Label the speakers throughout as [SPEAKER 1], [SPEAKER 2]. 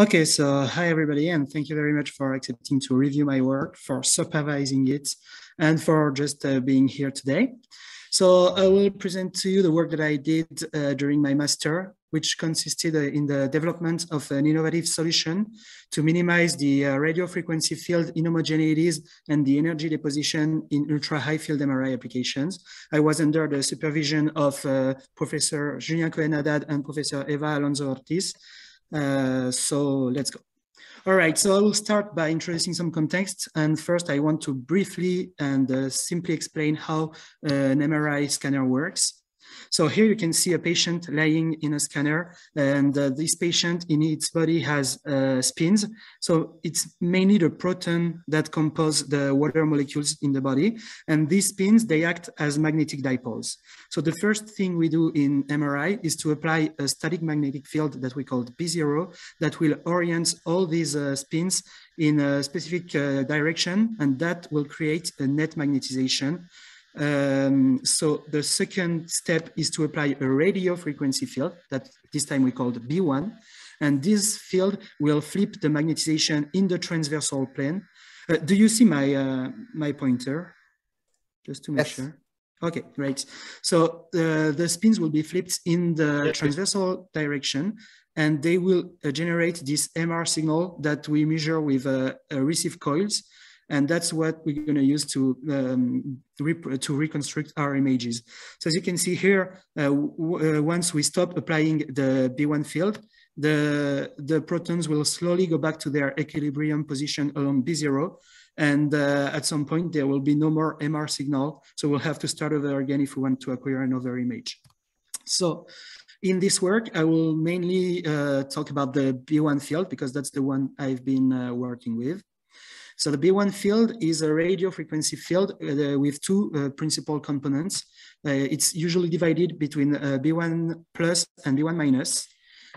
[SPEAKER 1] Okay, so hi everybody, and thank you very much for accepting to review my work, for supervising it, and for just uh, being here today. So I will present to you the work that I did uh, during my master, which consisted uh, in the development of an innovative solution to minimize the uh, radio frequency field inhomogeneities and the energy deposition in ultra high field MRI applications. I was under the supervision of uh, Professor Julien Cohen-Adad and Professor Eva Alonso Ortiz, uh, so let's go. All right, so I will start by introducing some context. And first, I want to briefly and uh, simply explain how uh, an MRI scanner works. So here you can see a patient lying in a scanner and uh, this patient in its body has uh, spins. So it's mainly the proton that compose the water molecules in the body. And these spins, they act as magnetic dipoles. So the first thing we do in MRI is to apply a static magnetic field that we call B0 that will orient all these uh, spins in a specific uh, direction and that will create a net magnetization um, so the second step is to apply a radio frequency field that this time we called B1. And this field will flip the magnetization in the transversal plane. Uh, do you see my, uh, my pointer? Just to make yes. sure. Okay, great. So uh, the spins will be flipped in the transversal direction and they will uh, generate this MR signal that we measure with uh, receive coils and that's what we're going to use to um, to reconstruct our images. So as you can see here, uh, uh, once we stop applying the B1 field, the, the protons will slowly go back to their equilibrium position along B0. And uh, at some point, there will be no more MR signal. So we'll have to start over again if we want to acquire another image. So in this work, I will mainly uh, talk about the B1 field because that's the one I've been uh, working with. So the B1 field is a radio frequency field uh, with two uh, principal components. Uh, it's usually divided between uh, B1 plus and B1 minus.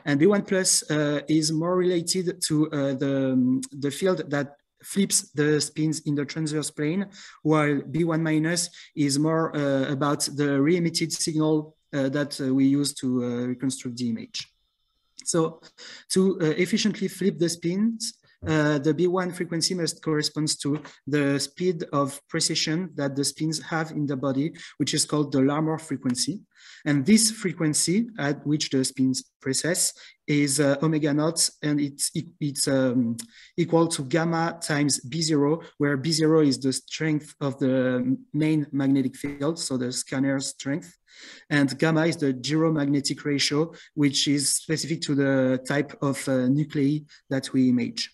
[SPEAKER 1] And B1 plus uh, is more related to uh, the, the field that flips the spins in the transverse plane, while B1 minus is more about the re-emitted signal that we use to reconstruct the image. So to efficiently flip the spins, uh, the B1 frequency must correspond to the speed of precession that the spins have in the body, which is called the Larmor frequency. And this frequency at which the spins precess is uh, omega naught, and it's, it's um, equal to gamma times B0, where B0 is the strength of the main magnetic field, so the scanner's strength. And gamma is the gyromagnetic ratio, which is specific to the type of uh, nuclei that we image.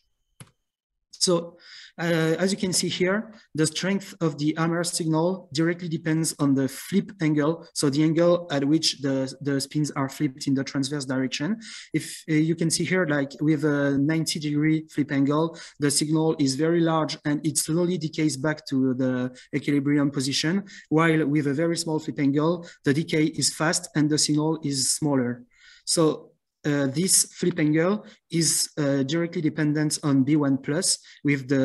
[SPEAKER 1] So uh, as you can see here, the strength of the MR signal directly depends on the flip angle. So the angle at which the, the spins are flipped in the transverse direction. If uh, you can see here, like with a 90 degree flip angle, the signal is very large and it slowly decays back to the equilibrium position. While with a very small flip angle, the decay is fast and the signal is smaller. So uh, this flip angle is uh, directly dependent on B1 plus with the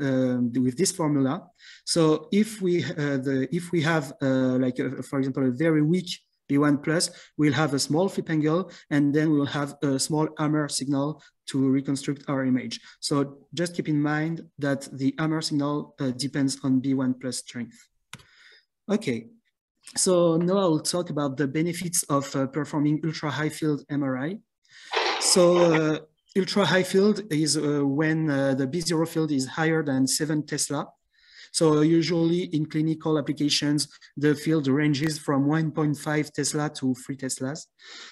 [SPEAKER 1] uh, with this formula. So if we uh, the if we have uh, like a, for example a very weak B1 plus, we'll have a small flip angle and then we'll have a small MR signal to reconstruct our image. So just keep in mind that the MR signal depends on B1 plus strength. Okay, so now I'll talk about the benefits of uh, performing ultra high field MRI. So uh, ultra high field is uh, when uh, the B0 field is higher than seven Tesla. So usually in clinical applications, the field ranges from 1.5 Tesla to 3 Teslas.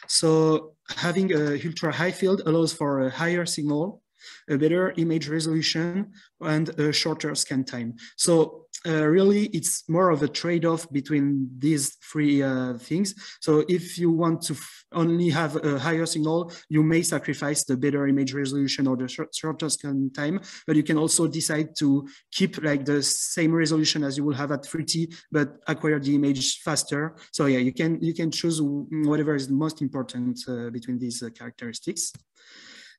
[SPEAKER 1] So having a ultra high field allows for a higher signal a better image resolution, and a shorter scan time. So uh, really, it's more of a trade-off between these three uh, things. So if you want to only have a higher signal, you may sacrifice the better image resolution or the short, shorter scan time, but you can also decide to keep like the same resolution as you will have at 3T, but acquire the image faster. So yeah, you can you can choose whatever is most important uh, between these uh, characteristics.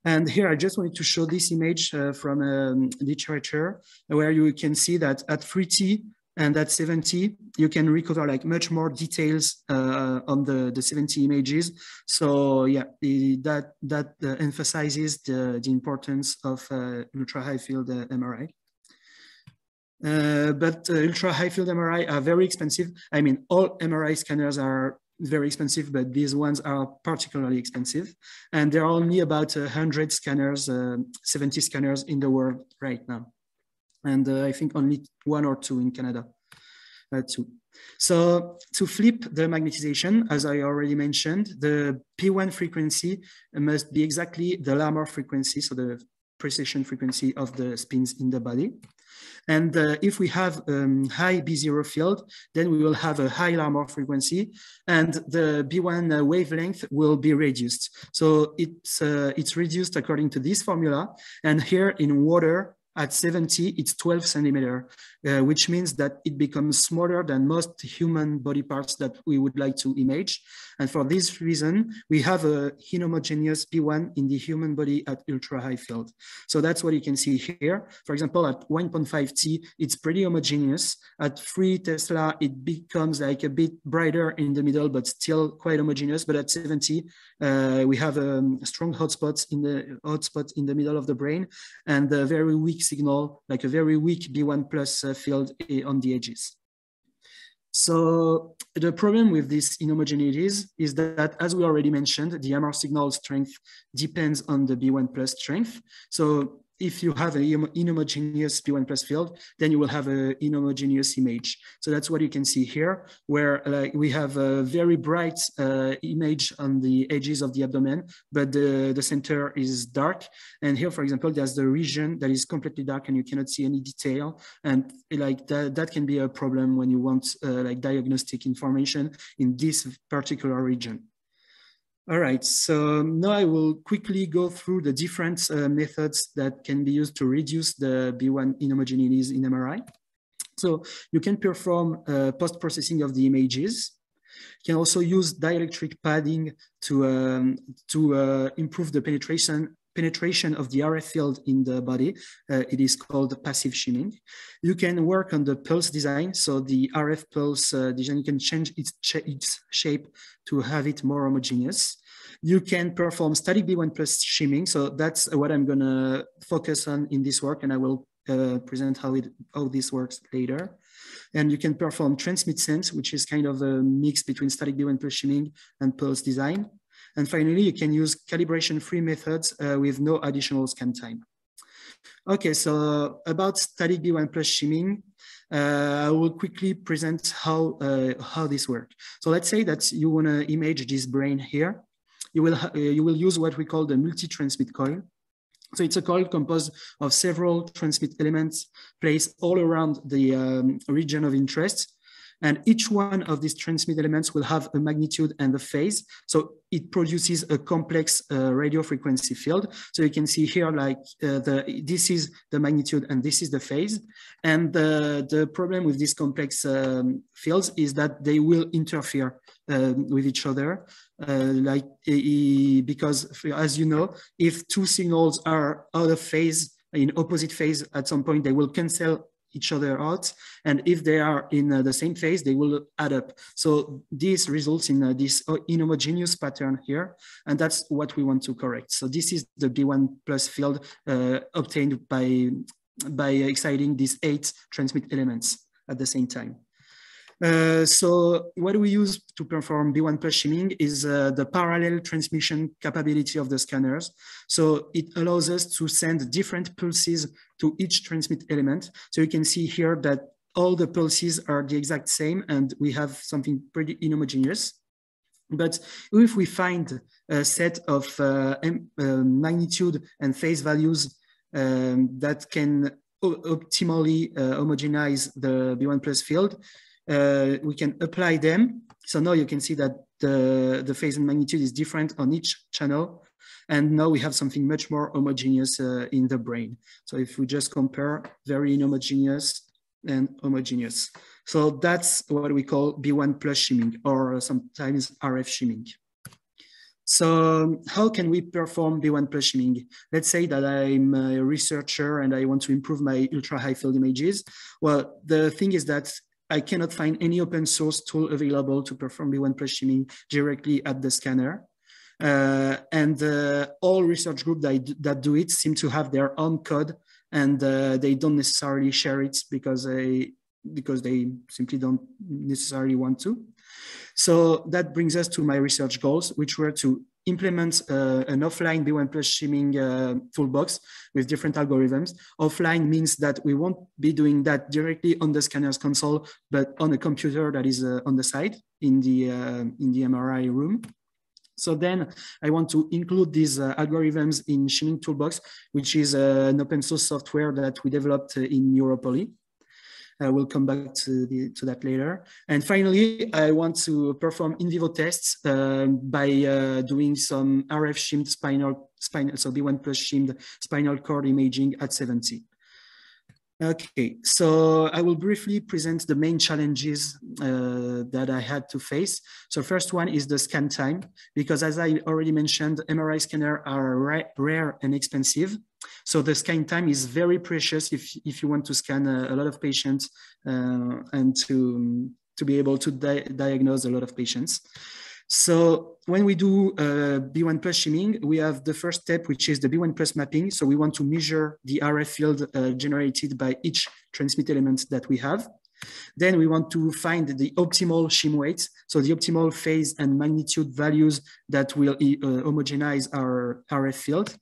[SPEAKER 1] And here I just wanted to show this image uh, from um, literature where you can see that at 3T, And at 7T, you can recover like much more details uh, on the, the 7T images. So yeah, that, that uh, emphasizes the, the importance of uh, ultra high field uh, MRI. Uh, but ultra high field MRI are very expensive. I mean, all MRI scanners are very expensive, but these ones are particularly expensive. And there are only about 100 scanners, uh, 70 scanners in the world right now. And uh, I think only one or two in Canada, uh, two. So to flip the magnetization, as I already mentioned, the B1 frequency must be exactly the Larmor frequency, so the precession frequency of the spins in the body. And uh, if we have um, high B0 field, then we will have a high Larmor frequency and the B1 uh, wavelength will be reduced. So it's, uh, it's reduced according to this formula. And here in water, at 7T, it's 12 centimeter, uh, which means that it becomes smaller than most human body parts that we would like to image. And for this reason, we have a inhomogeneous B1 in the human body at ultra high field. So that's what you can see here. For example, at 1.5 T, it's pretty homogeneous. At 3 Tesla, it becomes like a bit brighter in the middle, but still quite homogeneous. But at 7T, uh, we have um, strong hotspots in the hotspot in the middle of the brain and a very weak signal, like a very weak B1 plus uh, field eh, on the edges. So the problem with these inhomogeneities is that, as we already mentioned, the MR signal strength depends on the B1 plus strength. So if you have an inhomogeneous B1 plus field, then you will have an inhomogeneous image. So that's what you can see here, where like we have a very bright uh, image on the edges of the abdomen, but the, the center is dark. And here, for example, there's the region that is completely dark and you cannot see any detail. And like that, that can be a problem when you want uh, like diagnostic information in this particular region. All right, so now I will quickly go through the different uh, methods that can be used to reduce the B1 inhomogeneities in MRI. So you can perform uh, post-processing of the images. You can also use dielectric padding to, um, to uh, improve the penetration penetration of the RF field in the body. Uh, it is called passive shimming. You can work on the pulse design. So the RF pulse uh, design, you can change its, its shape to have it more homogeneous. You can perform static B1 plus shimming. So that's what I'm gonna focus on in this work and I will uh, present how, it, how this works later. And you can perform transmit sense, which is kind of a mix between static B1 plus shimming and pulse design. And finally, you can use calibration-free methods uh, with no additional scan time. Okay, so about static B1 plus shimming, uh, I will quickly present how, uh, how this works. So let's say that you want to image this brain here. You will, uh, you will use what we call the multi-transmit coil. So it's a coil composed of several transmit elements placed all around the um, region of interest. And each one of these transmit elements will have a magnitude and a phase. So it produces a complex uh, radio frequency field. So you can see here, like uh, the this is the magnitude and this is the phase. And the, the problem with these complex um, fields is that they will interfere um, with each other. Uh, like because as you know, if two signals are out of phase in opposite phase at some point, they will cancel each other out. And if they are in uh, the same phase, they will add up. So this results in uh, this uh, inhomogeneous pattern here. And that's what we want to correct. So this is the B1 plus field uh, obtained by, by exciting these eight transmit elements at the same time. Uh, so what we use to perform B1 plus shimming is uh, the parallel transmission capability of the scanners. So it allows us to send different pulses to each transmit element. So you can see here that all the pulses are the exact same and we have something pretty inhomogeneous. But if we find a set of uh, uh magnitude and phase values um, that can optimally uh, homogenize the B1 plus field, we can apply them. So now you can see that the, the phase and magnitude is different on each channel. And now we have something much more homogeneous uh, in the brain. So if we just compare very inhomogeneous and homogeneous. So that's what we call B1 plus shimming or sometimes RF shimming. So how can we perform B1 plus shimming? Let's say that I'm a researcher and I want to improve my ultra high field images. Well, the thing is that I cannot find any open source tool available to perform B1 plus shimming directly at the scanner. Uh, and uh, all research groups that, that, do it seem to have their own code and uh, they don't necessarily share it because they, because they simply don't necessarily want to. So that brings us to my research goals, which were to implement uh, an offline B1 plus shimming uh, toolbox with different algorithms. Offline means that we won't be doing that directly on the scanner's console, but on a computer that is uh, on the side in the, uh, in the MRI room. So then I want to include these uh, algorithms in Shimming Toolbox, which is uh, an open source software that we developed in NeuroPoly. Uh, we'll come back to, the, to that later. And finally, I want to perform in vivo tests um, by uh, doing some RF shimmed spinal, spinal, so B1 plus shimmed spinal cord imaging at 7T. Okay, so I will briefly present the main challenges uh, that I had to face. So first one is the scan time, because as I already mentioned, MRI scanners are rare and expensive. So the scan time is very precious if, if you want to scan a, a lot of patients uh, and to, to be able to di diagnose a lot of patients. So when we do uh, B1 plus shimming, we have the first step, which is the B1 plus mapping. So we want to measure the RF field uh, generated by each transmit element that we have. Then we want to find the optimal shim weight, so the optimal phase and magnitude values that will uh, homogenize our RF field.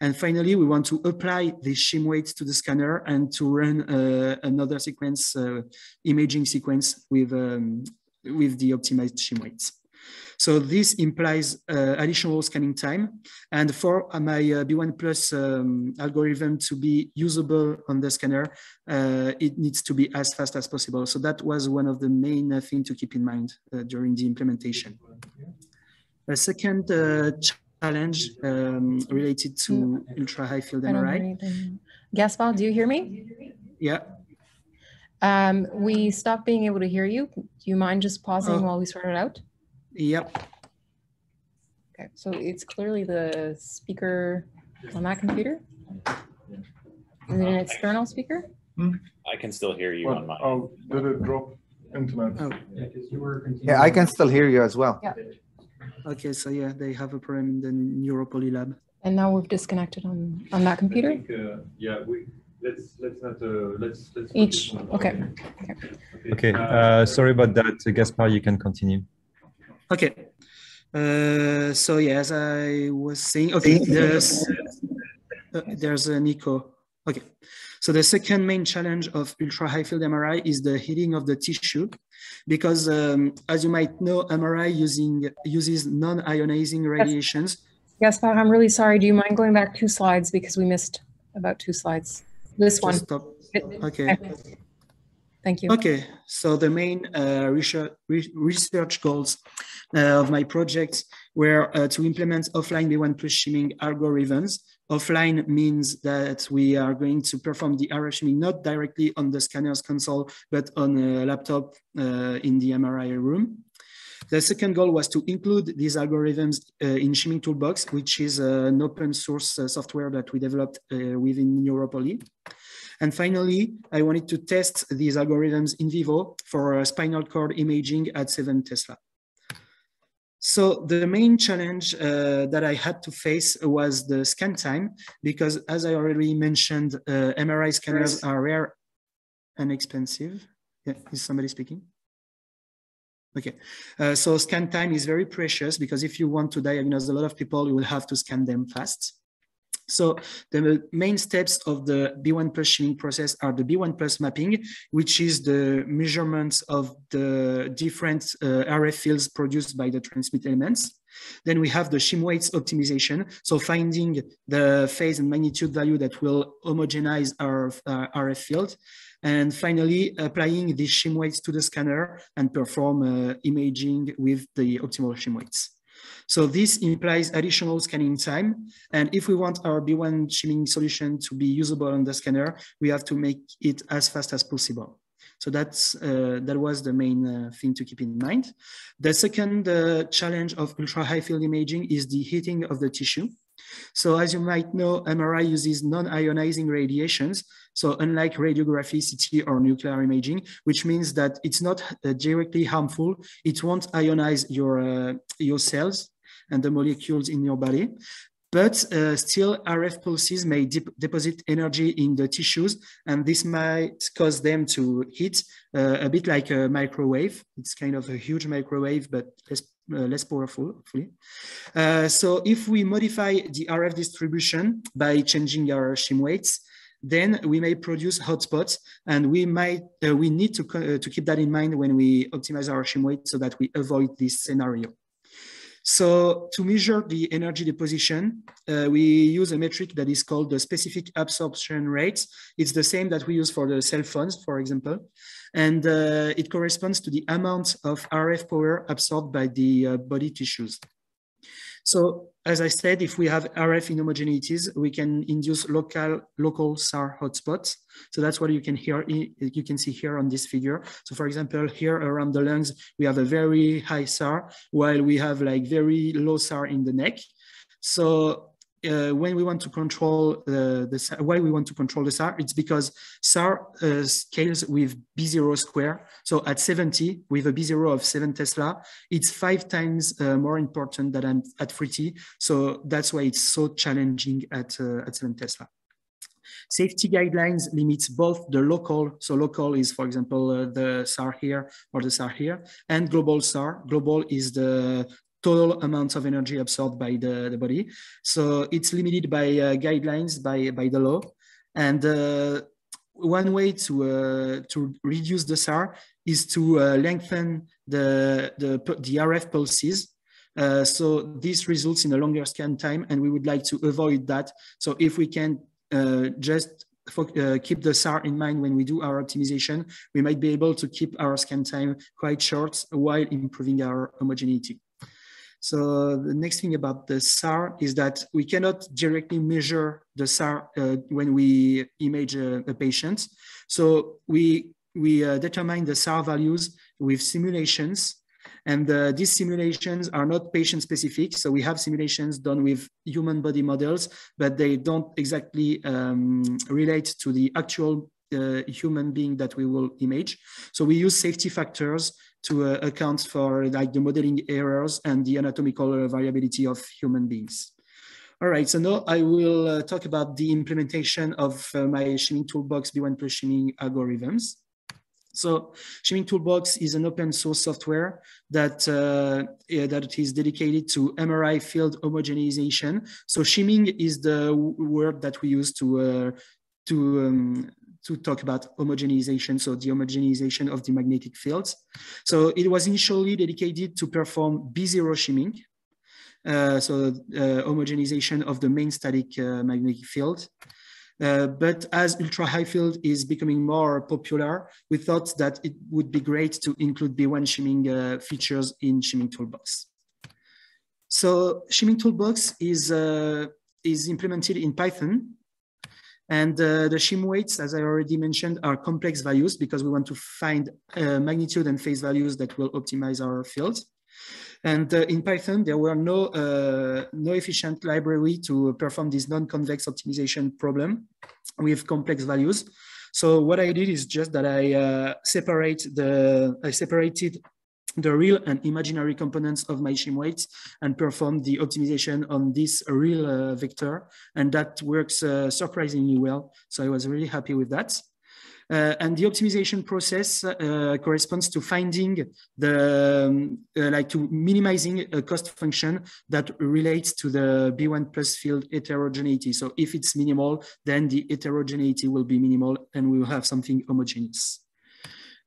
[SPEAKER 1] And finally, we want to apply the shim weights to the scanner and to run uh, another sequence, uh, imaging sequence with, um, with the optimized shim weights. So this implies uh, additional scanning time. And for my uh, B1 Plus um, algorithm to be usable on the scanner, uh, it needs to be as fast as possible. So that was one of the main uh, things to keep in mind uh, during the implementation. A second uh, challenge um, related to ultra high field MRI.
[SPEAKER 2] Gaspard, do you hear me?
[SPEAKER 1] Yeah.
[SPEAKER 2] Um, we stopped being able to hear you. Do you mind just pausing oh. while we sort it out?
[SPEAKER 1] Yep.
[SPEAKER 2] Okay, so it's clearly the speaker on that computer? Is it an external speaker?
[SPEAKER 3] Hmm? I can still hear you on my.
[SPEAKER 4] Oh, did it drop internet? Oh.
[SPEAKER 5] Yeah, I can still hear you as well.
[SPEAKER 2] Yeah.
[SPEAKER 1] Okay, so yeah, they have a problem in the NeuroPoly lab.
[SPEAKER 2] And now we've disconnected on on that computer.
[SPEAKER 4] Think, uh, yeah, we let's let's not uh, let's let's
[SPEAKER 2] each. Okay.
[SPEAKER 6] Okay. Okay. Uh, sorry about that, Gaspard. You can continue.
[SPEAKER 1] Okay. Uh, so yeah, as I was saying, okay, there's uh, there's an echo. Okay. So the second main challenge of ultra high field MRI is the heating of the tissue, because um, as you might know, MRI using uses non-ionizing radiations.
[SPEAKER 2] Yes, but I'm really sorry. Do you mind going back two slides because we missed about two slides? This one.
[SPEAKER 1] Stop. Okay.
[SPEAKER 2] Thank you.
[SPEAKER 1] Okay, so the main uh, research, research goals uh, of my project were uh, to implement offline B1 plus shimming algorithms. Offline means that we are going to perform the RF shimming not directly on the scanner's console, but on a laptop uh, in the MRI room. The second goal was to include these algorithms uh, in Shimming Toolbox, which is an open source uh, software that we developed uh, within NeuroPoly. And finally, I wanted to test these algorithms in vivo for spinal cord imaging at 7 Tesla. So the main challenge uh, that I had to face was the scan time, because as I already mentioned, uh, MRI scanners are rare and expensive. Yeah, is somebody speaking? Okay, uh, so scan time is very precious because if you want to diagnose a lot of people, you will have to scan them fast. So the main steps of the B1 plus shimming process are the B1 plus mapping, which is the measurements of the different uh, RF fields produced by the transmit elements. Then we have the shim weights optimization. So finding the phase and magnitude value that will homogenize our uh, RF field. And finally, applying these shim weights to the scanner and perform uh, imaging with the optimal shim weights. So this implies additional scanning time. And if we want our B1 shimming solution to be usable on the scanner, we have to make it as fast as possible. So that's uh, that was the main uh, thing to keep in mind. The second uh, challenge of ultra high field imaging is the heating of the tissue. So as you might know, MRI uses non-ionizing radiations. So unlike radiography, CT, or nuclear imaging, which means that it's not uh, directly harmful, it won't ionize your, uh, your cells and the molecules in your body. But uh, still, RF pulses may deposit energy in the tissues, and this might cause them to heat uh, a bit like a microwave. It's kind of a huge microwave, but less, less powerful, hopefully. Uh, so if we modify the RF distribution by changing our shim weights, then we may produce hotspots and we might uh, we need to, uh, to keep that in mind when we optimize our shim weight so that we avoid this scenario. So to measure the energy deposition, uh, we use a metric that is called the specific absorption rate. It's the same that we use for the cell phones, for example. And uh, it corresponds to the amount of RF power absorbed by the uh, body tissues. So as I said, if we have RF inhomogeneities, we can induce local local SAR hotspots. So that's what you can hear you can see here on this figure. So for example, here around the lungs, we have a very high SAR, while we have like very low SAR in the neck. So uh, when we want to control uh, the why we want to control the SAR, it's because SAR uh, scales with B0 square. So at 7T with a B0 of seven Tesla, it's five times uh, more important than at 3T. So that's why it's so challenging at, uh, at seven Tesla. Safety guidelines limits both the local, so local is, for example, uh, the SAR here or the SAR here, and global SAR. Global is the total amounts of energy absorbed by the, the body. So it's limited by uh, guidelines by, by the law. And uh, one way to, uh, to reduce the SAR is to uh, lengthen the, the, the RF pulses. Uh, so this results in a longer scan time and we would like to avoid that. So if we can uh, just keep the SAR in mind when we do our optimization, we might be able to keep our scan time quite short while improving our homogeneity. So the next thing about the SAR is that we cannot directly measure the SAR uh, when we image a, a, patient. So we, we uh, determine the SAR values with simulations and uh, these simulations are not patient specific. So we have simulations done with human body models, but they don't exactly um, relate to the actual uh, human being that we will image. So we use safety factors to uh, account for like the modeling errors and the anatomical uh, variability of human beings. All right, so now I will uh, talk about the implementation of uh, my Shimming Toolbox B1 plus Shimming algorithms. So Shimming Toolbox is an open source software that, uh, that is dedicated to MRI field homogenization. So shimming is the word that we use to, uh, to um, to talk about homogenization, so the homogenization of the magnetic fields. So it was initially dedicated to perform B0 shimming, uh, so uh, homogenization of the main static uh, magnetic field. Uh, but as ultra high field is becoming more popular, we thought that it would be great to include B1 shimming uh, features in Shimming Toolbox. So Shimming Toolbox is, uh, is implemented in Python and uh, the shim weights, as I already mentioned, are complex values because we want to find uh, magnitude and phase values that will optimize our fields. And uh, in Python, there were no, uh, no efficient library to perform this non-convex optimization problem with complex values. So what I did is just that I uh, separate the, I separated the real and imaginary components of my shim weights and perform the optimization on this real uh, vector. And that works uh, surprisingly well. So I was really happy with that. Uh, and the optimization process uh, corresponds to finding the, um, uh, like to minimizing a cost function that relates to the B1 plus field heterogeneity. So if it's minimal, then the heterogeneity will be minimal and we will have something homogeneous.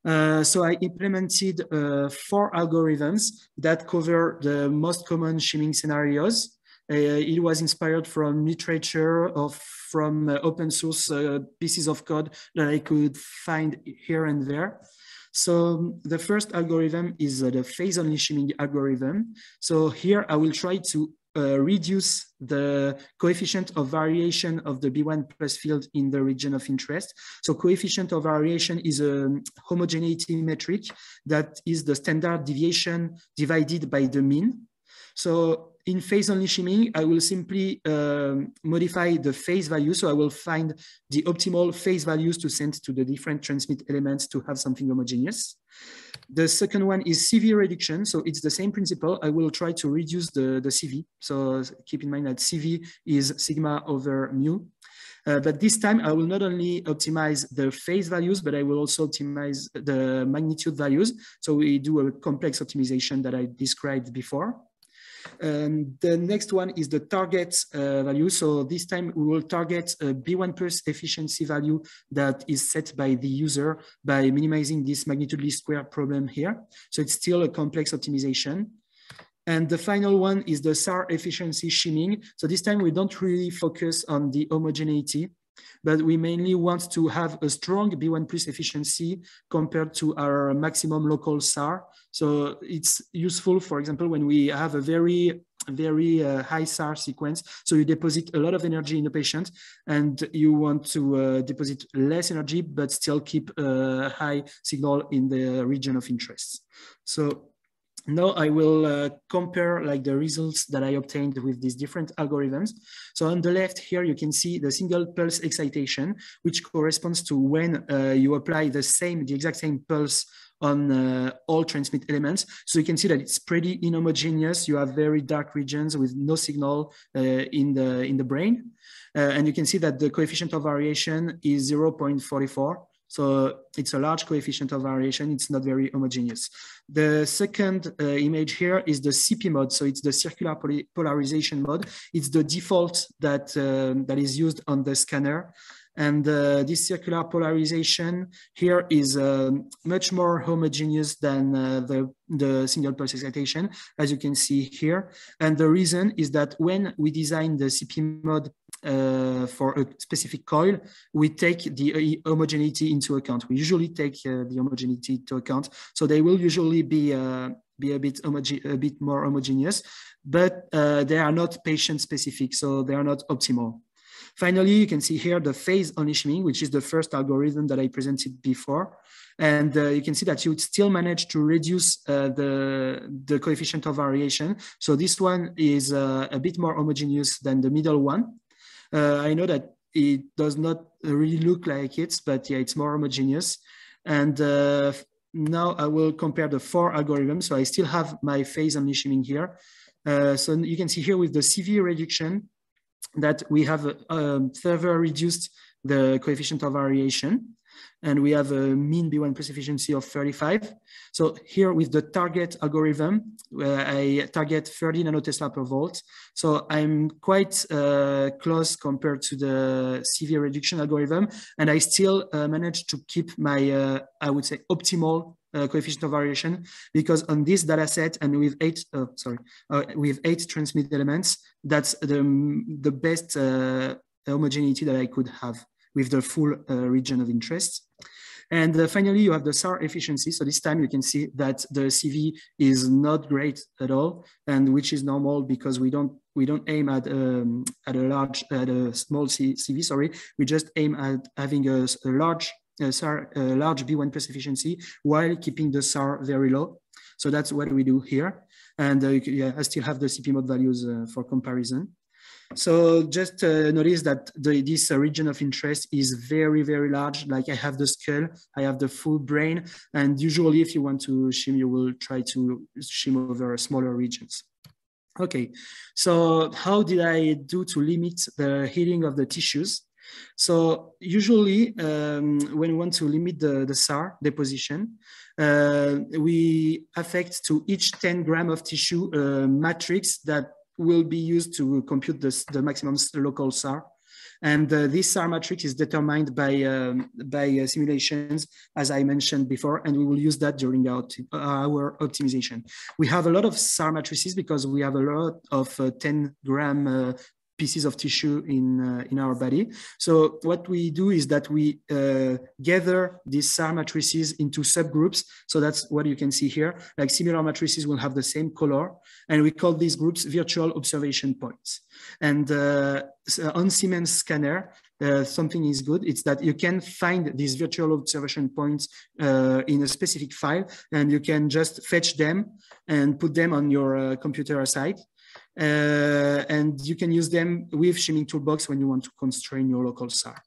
[SPEAKER 1] Uh, so I implemented uh, four algorithms that cover the most common shimming scenarios. Uh, it was inspired from literature of from uh, open source uh, pieces of code that I could find here and there. So the first algorithm is the phase only shimming algorithm. So here I will try to Uh, reduce the coefficient of variation of the B1 plus field in the region of interest. So coefficient of variation is a homogeneity metric that is the standard deviation divided by the mean. So in phase only shimming, I will simply um, modify the phase value. So I will find the optimal phase values to send to the different transmit elements to have something homogeneous. The second one is CV reduction. So it's the same principle. I will try to reduce the, the CV. So keep in mind that CV is sigma over mu. Uh, but this time I will not only optimize the phase values, but I will also optimize the magnitude values. So we do a complex optimization that I described before. And the next one is the target uh, value. So this time we will target a B1 plus efficiency value that is set by the user by minimizing this magnitude least square problem here. So it's still a complex optimization. And the final one is the SAR efficiency shimming. So this time we don't really focus on the homogeneity, but we mainly want to have a strong B1 plus efficiency compared to our maximum local SAR. So it's useful, for example, when we have a very very uh, high SAR sequence. So you deposit a lot of energy in the patient and you want to uh, deposit less energy, but still keep a high signal in the region of interest. So now I will uh, compare like the results that I obtained with these different algorithms. So on the left here, you can see the single pulse excitation, which corresponds to when uh, you apply the same, the exact same pulse on uh, all transmit elements. So you can see that it's pretty inhomogeneous. You have very dark regions with no signal uh, in, the, in the brain. Uh, and you can see that the coefficient of variation is 0.44. So it's a large coefficient of variation. It's not very homogeneous. The second uh, image here is the CP mode. So it's the circular polarization mode. It's the default that, um, that is used on the scanner. And uh, this circular polarization here is uh, much more homogeneous than uh, the, the single pulse excitation, as you can see here. And the reason is that when we design the CP mode uh, for a specific coil, we take the uh, homogeneity into account. We usually take uh, the homogeneity into account. So they will usually be be a bit a bit more homogeneous, but they are not patient specific, so they are not optimal. Finally, you can see here the phase only shimming, which is the first algorithm that I presented before. And uh, you can see that you would still manage to reduce uh, the, the coefficient of variation. So this one is uh, a bit more homogeneous than the middle one. Uh, I know that it does not really look like it, but yeah, it's more homogeneous. And uh, now I will compare the four algorithms. So I still have my phase only shimming here. Uh, so you can see here with the CV reduction, that we have um, further reduced the coefficient of variation and we have a mean B1 plus efficiency of 35. So here with the target algorithm, uh, I target 30 nanotesla per volt. So I'm quite uh, close compared to the CV reduction algorithm, and I still uh, managed to keep my, uh, I would say, optimal uh, coefficient of variation because on this data set and with eight, uh, sorry, uh, with eight transmit elements, that's the, the best uh, homogeneity that I could have with the full uh, region of interest. And finally, you have the SAR efficiency. So this time you can see that the CV is not great at all, and which is normal because we don't we don't aim at um, at a large at a small CV. Sorry, we just aim at having a, a large SAR, uh, large B1 plus efficiency while keeping the SAR very low. So that's what we do here. And uh, yeah, I still have the CP mode values uh, for comparison. So just uh, notice that the, this uh, region of interest is very, very large. Like I have the skull, I have the full brain. And usually if you want to shim, you will try to shim over smaller regions. Okay, so how did I do to limit the healing of the tissues? So usually um, when we want to limit the, the SAR deposition, uh, we affect to each 10 gram of tissue uh, matrix that will be used to compute this, the maximum local SAR. And uh, this SAR matrix is determined by, um, by uh, simulations, as I mentioned before, and we will use that during our, our optimization. We have a lot of SAR matrices because we have a lot of uh, 10 gram uh, pieces of tissue in, uh, in our body. So what we do is that we uh, gather these SAR matrices into subgroups. So that's what you can see here. Like similar matrices will have the same color. And we call these groups virtual observation points. And uh, on Siemens scanner, uh, something is good. It's that you can find these virtual observation points uh, in a specific file and you can just fetch them and put them on your uh, computer site. Uh, and you can use them with Shimming Toolbox when you want to constrain your local SAR.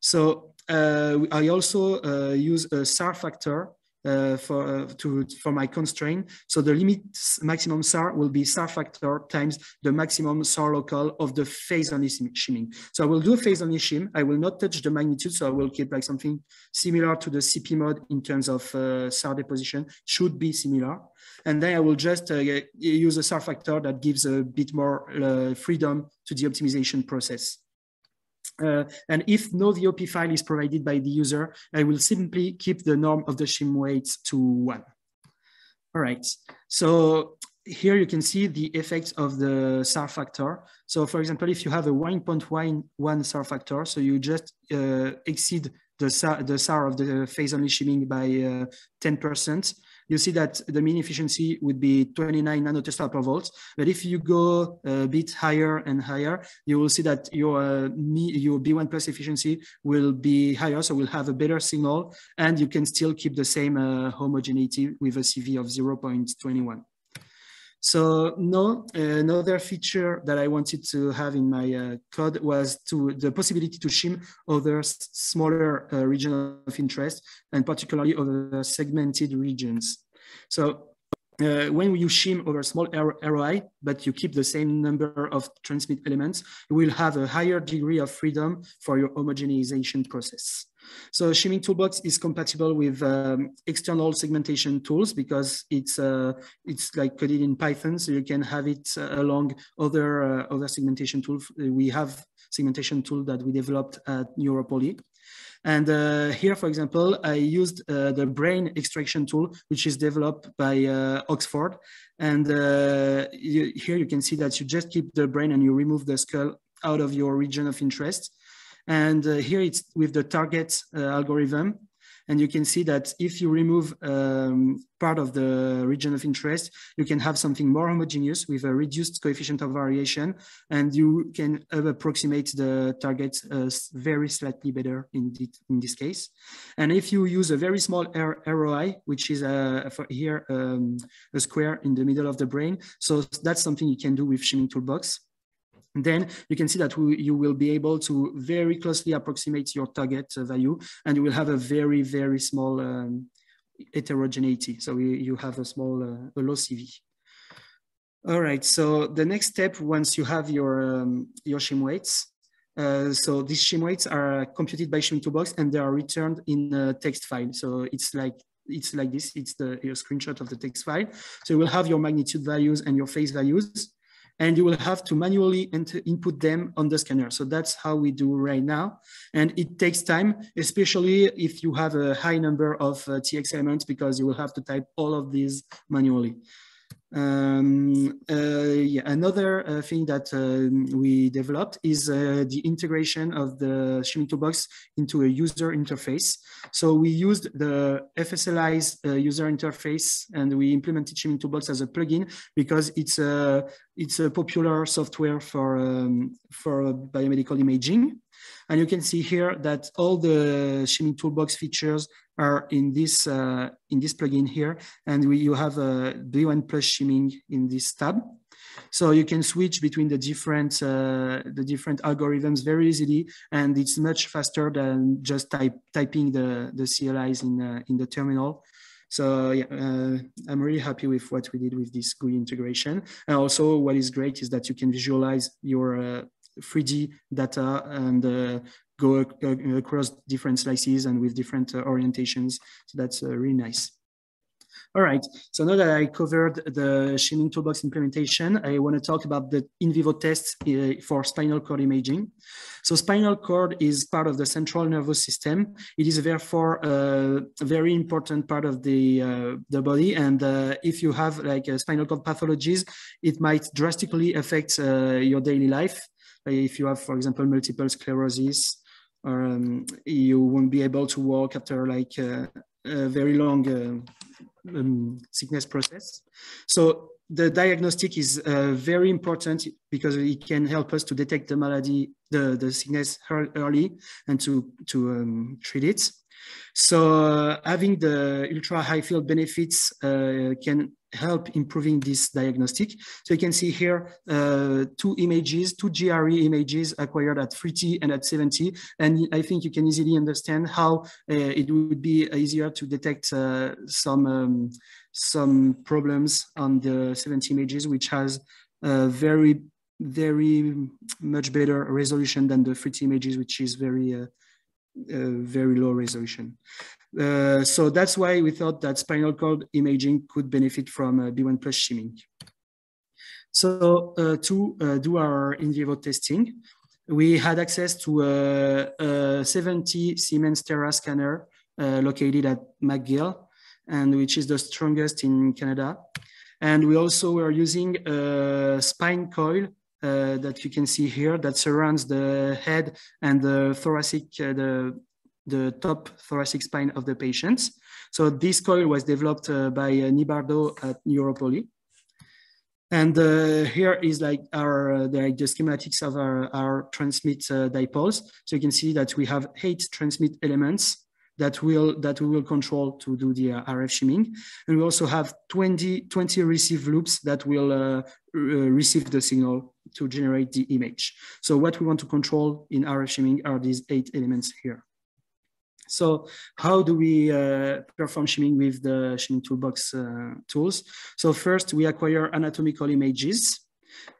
[SPEAKER 1] So uh, I also uh, use a SAR factor uh, for uh, to for my constraint. So the limit maximum SAR will be SAR factor times the maximum SAR local of the phase only shimming. So I will do a phase only shim. I will not touch the magnitude. So I will keep like something similar to the CP mode in terms of uh, SAR deposition. Should be similar. And then I will just uh, use a SAR factor that gives a bit more freedom to the optimization process. Uh, and if no VOP file is provided by the user, I will simply keep the norm of the shim weights to one. All right, so here you can see the effects of the SAR factor. So for example, if you have a 1.1 SAR factor, so you just uh, exceed the SAR, the SAR of the phase only shimming by 10%, uh, you see that the mean efficiency would be 29 nanotesla per volt. But if you go a bit higher and higher, you will see that your, uh, your B1 plus efficiency will be higher, so we'll have a better signal, and you can still keep the same uh, homogeneity with a CV of 0.21. So no, another feature that I wanted to have in my uh, code was to the possibility to shim other smaller uh, regions of interest and particularly other segmented regions. So uh, when you shim over small ROI, but you keep the same number of transmit elements, you will have a higher degree of freedom for your homogenization process. So Shimming Toolbox is compatible with um, external segmentation tools because it's uh, it's like coded in Python, so you can have it uh, along other uh, other segmentation tools. We have segmentation tool that we developed at Neuropoly. And uh, here, for example, I used uh, the brain extraction tool, which is developed by uh, Oxford. And you, here you can see that you just keep the brain and you remove the skull out of your region of interest. And uh, here it's with the target uh, algorithm. And you can see that if you remove um, part of the region of interest, you can have something more homogeneous with a reduced coefficient of variation, and you can approximate the target uh, very slightly better in, in this case. And if you use a very small ROI, which is uh, here um, a square in the middle of the brain, so that's something you can do with Shimming Toolbox then you can see that we, you will be able to very closely approximate your target value and you will have a very, very small um, heterogeneity. So we, you have a small, uh, a low CV. All right, so the next step, once you have your, um, your shim weights, uh, so these shim weights are computed by shim Toolbox and they are returned in a text file. So it's like it's like this, it's the your screenshot of the text file. So you will have your magnitude values and your phase values and you will have to manually input them on the scanner. So that's how we do right now. And it takes time, especially if you have a high number of uh, TX elements because you will have to type all of these manually. Um, uh, yeah, another uh, thing that uh, we developed is uh, the integration of the Shimming Toolbox into a user interface. So we used the FSLeyes user interface and we implemented Shimming Toolbox as a plugin because it's a, it's a popular software for, um, for biomedical imaging. And you can see here that all the Shimming Toolbox features are in this uh, in this plugin here, and we, you have a B1 plus shimming in this tab. So you can switch between the different uh, the different algorithms very easily, and it's much faster than just type, typing the the CLIs in uh, in the terminal. So yeah, uh, I'm really happy with what we did with this GUI integration. And also what is great is that you can visualize your 3D uh, data and uh, go across different slices and with different uh, orientations. So that's really nice. All right, so now that I covered the Shimming Toolbox implementation, I want to talk about the in vivo tests uh, for spinal cord imaging. So spinal cord is part of the central nervous system. It is therefore a very important part of the, uh, the body. And uh, if you have like spinal cord pathologies, it might drastically affect uh, your daily life. If you have, for example, multiple sclerosis, or um, you won't be able to walk after like uh, a very long uh, um, sickness process. So the diagnostic is uh, very important because it can help us to detect the malady, the, the sickness early and to, to um, treat it. So uh, having the ultra high field benefits uh, can help improving this diagnostic. So you can see here uh, two images, two GRE images acquired at 3T and at 7T. And I think you can easily understand how uh, it would be easier to detect uh, some, um, some problems on the 7T images, which has a very, very much better resolution than the 3T images, which is very, uh, uh, very low resolution. Uh, so that's why we thought that spinal cord imaging could benefit from uh, B1 plus shimming. So uh, to uh, do our in vivo testing, we had access to a, a 7T Siemens Terra scanner uh, located at McGill, and which is the strongest in Canada. And we also were using a spine coil uh, that you can see here that surrounds the head and the thoracic, uh, the the top thoracic spine of the patients. So this coil was developed uh, by uh, Nibardo at NeuroPoly. And uh, here is like our uh, the, the, schematics of our, our transmit uh, dipoles. So you can see that we have eight transmit elements that will that we will control to do the uh, RF shimming. And we also have 20, 20 receive loops that will receive the signal to generate the image. So what we want to control in RF shimming are these eight elements here. So how do we uh, perform shimming with the shimming toolbox uh, tools? So first we acquire anatomical images.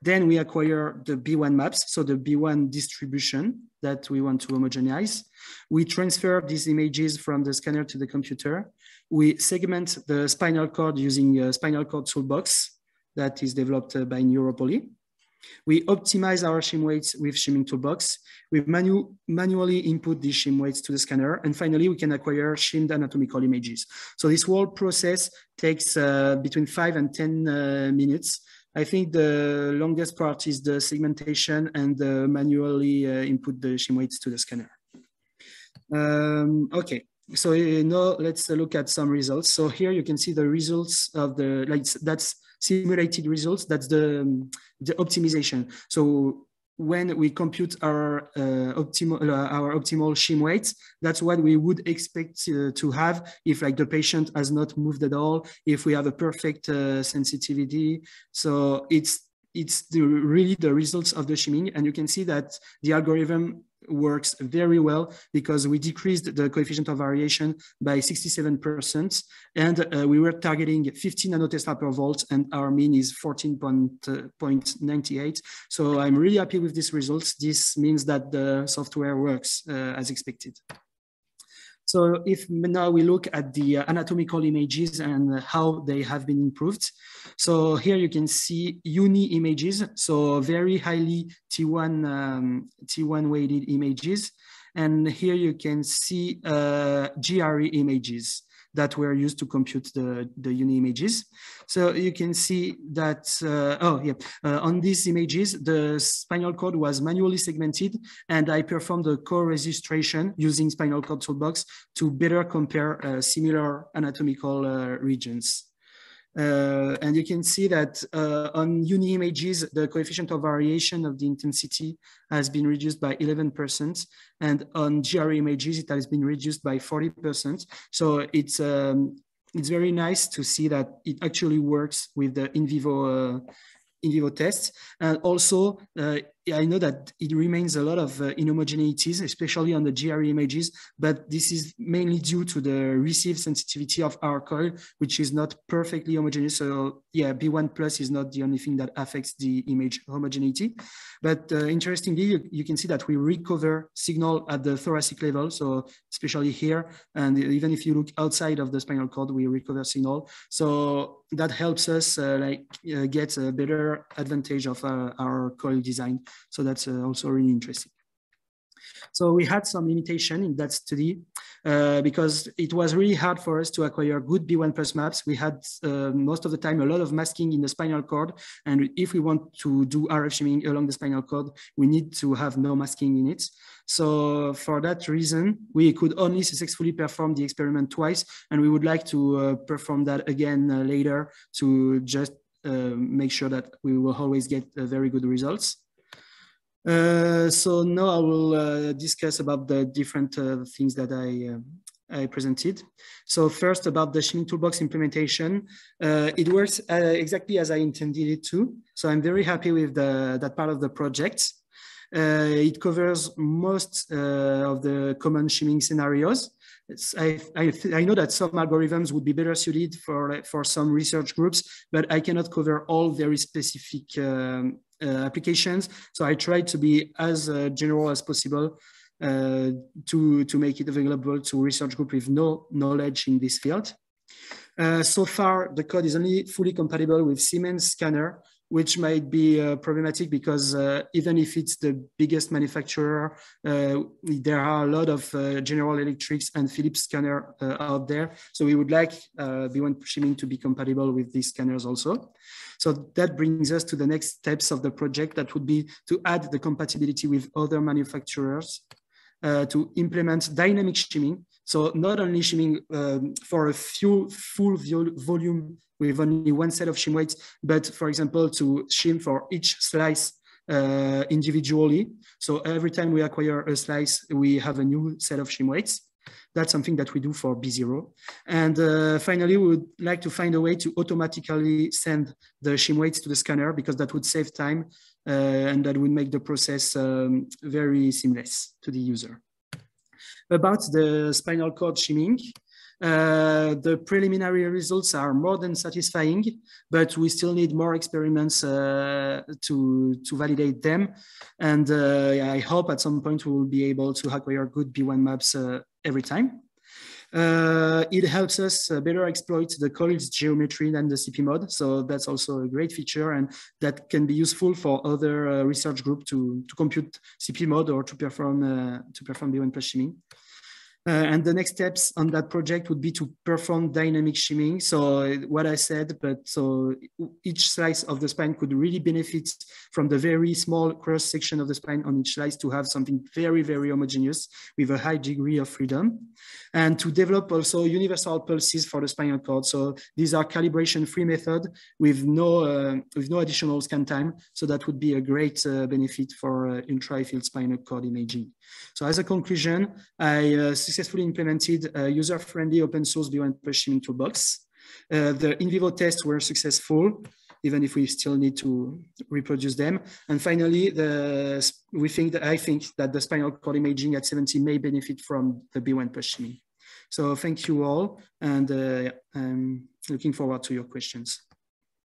[SPEAKER 1] Then we acquire the B1 maps, so the B1 distribution that we want to homogenize. We transfer these images from the scanner to the computer. We segment the spinal cord using a spinal cord toolbox that is developed uh, by NeuroPoly. We optimize our shim weights with shimming toolbox. We manu manually input these shim weights to the scanner. And finally, we can acquire shimmed anatomical images. So this whole process takes uh, between five and 10 uh, minutes. I think the longest part is the segmentation and the manually uh, input the shim weights to the scanner. Um, okay, so uh, now let's look at some results. So here you can see the results of the, like that's simulated results. That's the, um, the optimization. So when we compute our uh, optimal uh, our optimal shim weight, that's what we would expect uh, to have if like the patient has not moved at all, if we have a perfect uh, sensitivity. So it's it's the, really the results of the shimming, and you can see that the algorithm works very well because we decreased the coefficient of variation by 67% and uh, we were targeting 15 nanotesla per volt and our mean is 14.98. So I'm really happy with these results. This means that the software works uh, as expected. So if now we look at the uh, anatomical images and how they have been improved. So here you can see uni images, so very highly T1, um, T1 weighted images. And here you can see uh, GRE images that were used to compute the, the uni images. So you can see that, uh, oh yeah, uh, on these images, the spinal cord was manually segmented and I performed a co-registration using spinal cord toolbox to better compare uh, similar anatomical regions. Uh, and you can see that uh, on uni images, the coefficient of variation of the intensity has been reduced by 11%. And on GRE images, it has been reduced by 40%. So it's, um, it's very nice to see that it actually works with the in vivo uh, in vivo tests. And also, uh, I know that it remains a lot of uh, inhomogeneities, especially on the GRE images, but this is mainly due to the receive sensitivity of our coil, which is not perfectly homogeneous. So yeah, B1 plus is not the only thing that affects the image homogeneity. But uh, interestingly, you, you, can see that we recover signal at the thoracic level. So especially here, and even if you look outside of the spinal cord, we recover signal. So that helps us uh, like uh, get a better advantage of uh, our coil design. So that's uh, also really interesting. So we had some limitation in that study uh, because it was really hard for us to acquire good B1 plus maps. We had uh, most of the time a lot of masking in the spinal cord. And if we want to do RF shimming along the spinal cord, we need to have no masking in it. So for that reason, we could only successfully perform the experiment twice. And we would like to uh, perform that again uh, later to just uh, make sure that we will always get very good results. Uh, so now I will uh, discuss about the different uh, things that I I presented. So first about the Shimming Toolbox implementation, uh, it works uh, exactly as I intended it to. So I'm very happy with the, that part of the project. Uh, it covers most uh, of the common shimming scenarios. I, I, I, know that some algorithms would be better suited for, for some research groups, but I cannot cover all very specific um, uh, applications. So I tried to be as uh, general as possible uh, to, to make it available to research group with no knowledge in this field. Uh, so far, the code is only fully compatible with Siemens scanner, which might be uh, problematic because uh, even if it's the biggest manufacturer, uh, there are a lot of uh, General Electrics and Philips scanner uh, out there. So we would like uh, B1 Shimming to be compatible with these scanners also. So that brings us to the next steps of the project that would be to add the compatibility with other manufacturers to implement dynamic shimming. So not only shimming um, for a few full volume with only one set of shim weights, but for example, to shim for each slice uh, individually. So every time we acquire a slice, we have a new set of shim weights. That's something that we do for B0. And uh, finally, we would like to find a way to automatically send the shim weights to the scanner because that would save time uh, and that would make the process um, very seamless to the user. About the spinal cord shimming, uh, the preliminary results are more than satisfying, but we still need more experiments uh, to, to validate them. And uh, I hope at some point we will be able to acquire good B1 maps uh, every time. Uh, it helps us better exploit the coils geometry than the CP mod. So that's also a great feature and that can be useful for other research group to, to compute CP mod or to perform, to perform B1 plus shimming. Uh, and the next steps on that project would be to perform dynamic shimming. So what I said, but so each slice of the spine could really benefit from the very small cross section of the spine on each slice to have something very, very homogeneous with a high degree of freedom. And to develop also universal pulses for the spinal cord. So these are calibration free method with no, uh, with no additional scan time. So that would be a great uh, benefit for uh, intra-field spinal cord imaging. So as a conclusion, I uh, successfully implemented a user-friendly open source B1 Shimming toolbox. Uh, the in vivo tests were successful, even if we still need to reproduce them. And finally, the, we think that I think that the spinal cord imaging at 7T may benefit from the B1 Shimming. So thank you all, and uh, I'm looking forward to your questions.